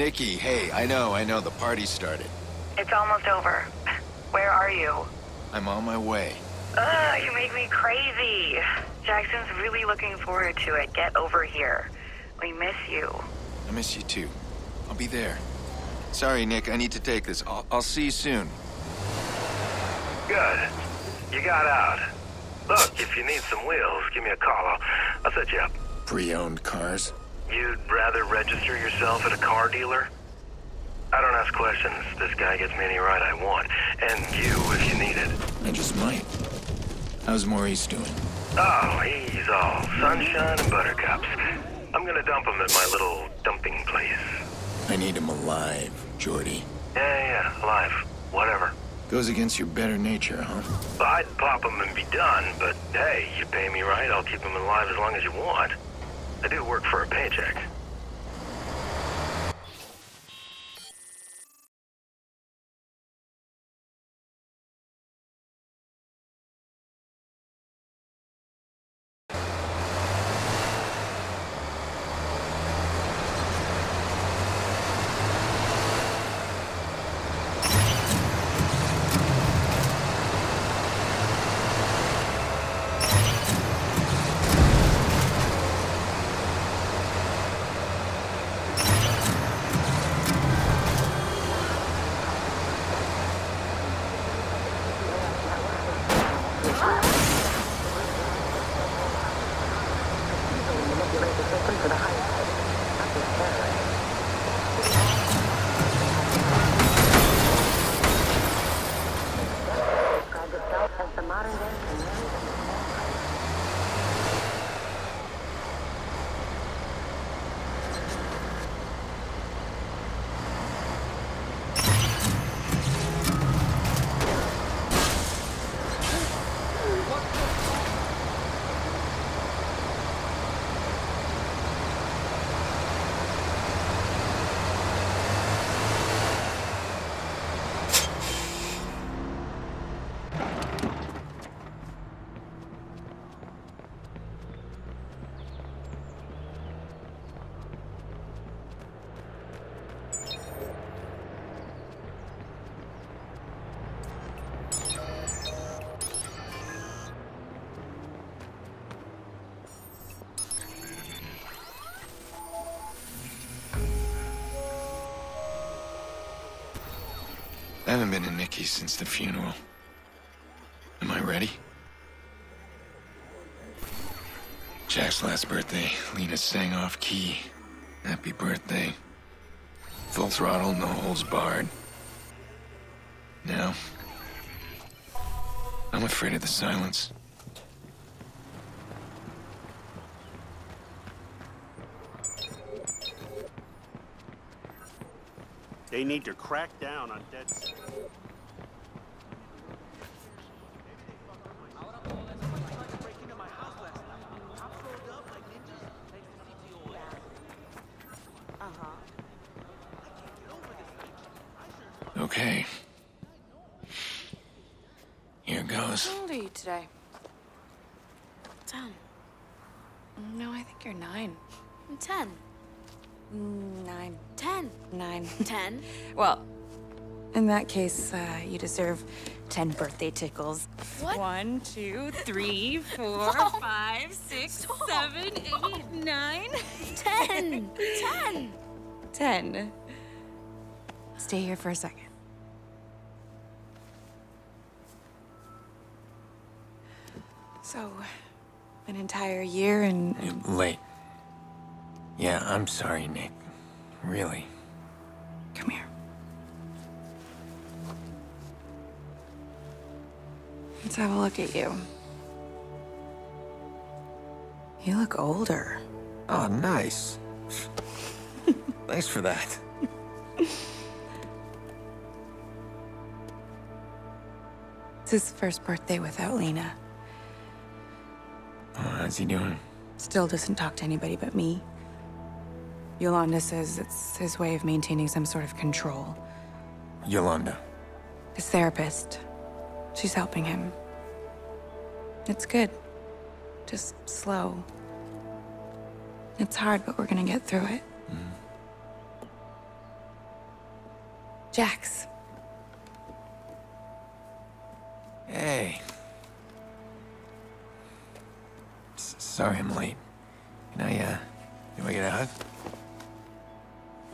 Nicky, hey, I know, I know, the party started. It's almost over. Where are you? I'm on my way. Ugh, you make me crazy. Jackson's really looking forward to it. Get over here. We miss you. I miss you too. I'll be there. Sorry, Nick, I need to take this. I'll, I'll see you soon. Good. You got out. Look, if you need some wheels, give me a call. I'll, I'll set you up. Pre-owned cars? You'd rather register yourself at a car dealer? I don't ask questions. This guy gets me any ride I want. And you, if you need it. I just might. How's Maurice doing? Oh, he's all sunshine and buttercups. I'm gonna dump him at my little dumping place. I need him alive, Jordi. Yeah, yeah, alive. Whatever. Goes against your better nature, huh? I'd pop him and be done, but hey, you pay me right, I'll keep him alive as long as you want. I do work for a paycheck. I haven't been to Nicky's since the funeral. Am I ready? Jack's last birthday, Lena sang off key. Happy birthday. Full throttle, no holds barred. Now, I'm afraid of the silence. They need to crack down on dead. Okay. Here goes. How old are you today? Ten. No, I think you're nine. I'm ten. Mm, Nine. Ten. Nine. Ten? Well, in that case, uh, you deserve ten birthday tickles. What? One, two, three, four, five, six, seven, eight, nine, Ten. Ten. ten. Stay here for a second. So, an entire year and. and- Late. Yeah, I'm sorry, Nick. Really. Come here. Let's have a look at you. You look older. Oh, nice. Thanks for that. It's his first birthday without Lena. Oh, how's he doing? Still doesn't talk to anybody but me. Yolanda says it's his way of maintaining some sort of control. Yolanda. His therapist. She's helping him. It's good. Just slow. It's hard, but we're gonna get through it. Jax. Hey. S- sorry I'm late. Can I, uh, can I get a hug?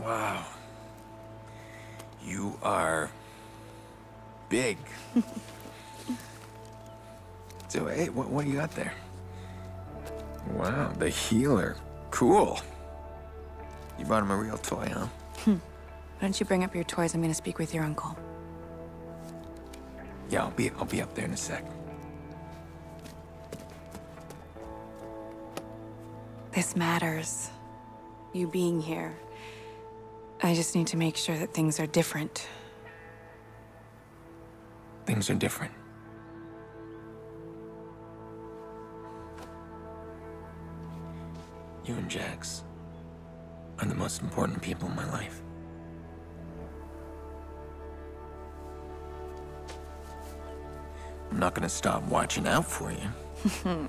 Wow. You are big. so, hey, what, what do you got there? Wow, the healer. Cool. You brought him a real toy, huh? Hmm. Why don't you bring up your toys? I'm gonna speak with your uncle. Yeah, I'll be I'll be up there in a sec. This matters. You being here. I just need to make sure that things are different. Things are different. You and Jax are the most important people in my life. I'm not gonna stop watching out for you.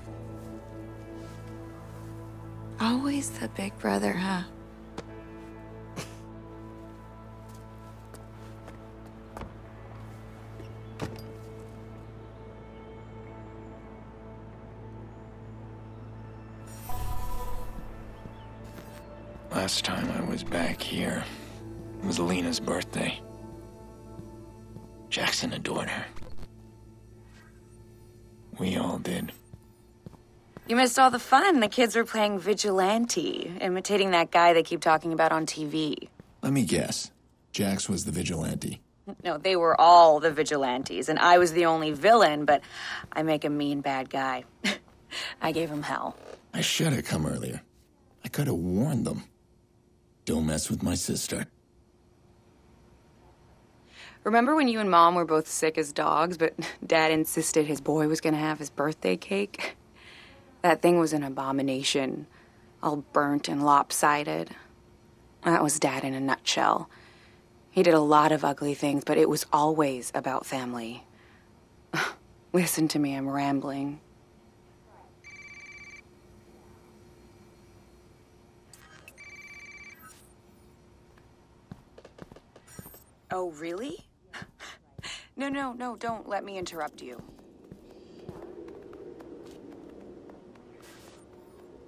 Always the big brother, huh? Last time I was back here, it was Lena's birthday. Jackson adored her. We all did. You missed all the fun. The kids were playing vigilante, imitating that guy they keep talking about on TV. Let me guess. Jax was the vigilante. No, they were all the vigilantes, and I was the only villain, but I make a mean bad guy. I gave him hell. I should have come earlier. I could have warned them. Don't mess with my sister. Remember when you and Mom were both sick as dogs, but Dad insisted his boy was gonna have his birthday cake? That thing was an abomination, all burnt and lopsided. That was Dad in a nutshell. He did a lot of ugly things, but it was always about family. Listen to me, I'm rambling. Oh, really? No, no, no, don't let me interrupt you.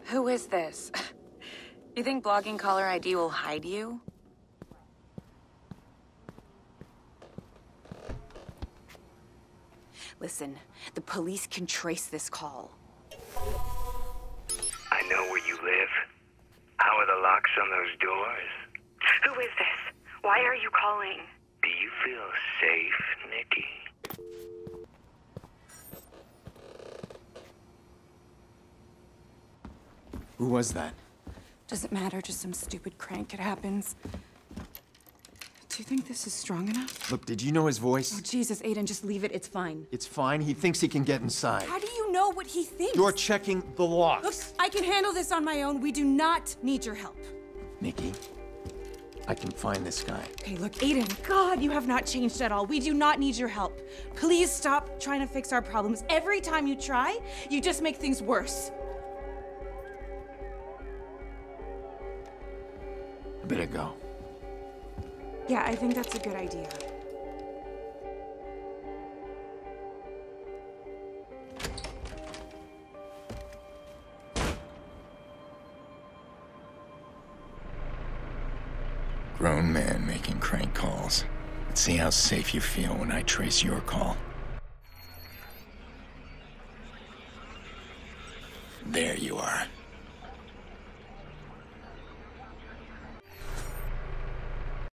Who is this? You think blogging caller ID will hide you? Listen, the police can trace this call. I know where you live. How are the locks on those doors? Who is this? Why are you calling? Do you feel safe, Nicky? Who was that? Doesn't matter, just some stupid crank. It happens. Do you think this is strong enough? Look, did you know his voice? Oh, Jesus, Aiden, just leave it. It's fine. It's fine. He thinks he can get inside. How do you know what he thinks? You're checking the locks. Look, I can handle this on my own. We do not need your help. Nicky, I can find this guy. Okay, look, Aiden, God, you have not changed at all. We do not need your help. Please stop trying to fix our problems. Every time you try, you just make things worse. I better go. Yeah, I think that's a good idea. Grown man making crank calls. Let's see how safe you feel when I trace your call. There you are.